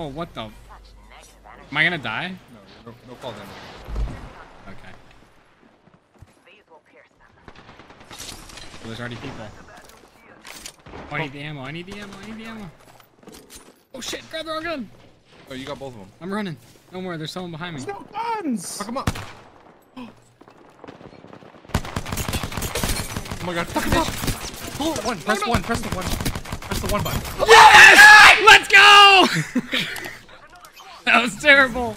Oh, what the? Am I gonna die? No, no, no fall damage. Okay. Well, there's already people. Oh, I need the ammo. I need the ammo. I need the ammo. Oh shit! Grab the wrong gun. Oh, you got both of them. I'm running. No more. There's someone behind me. There's no guns. Fuck him up. Oh my god, fuck him up. Pull one. Press one. Press the one. Press the one button. Yes! That was terrible.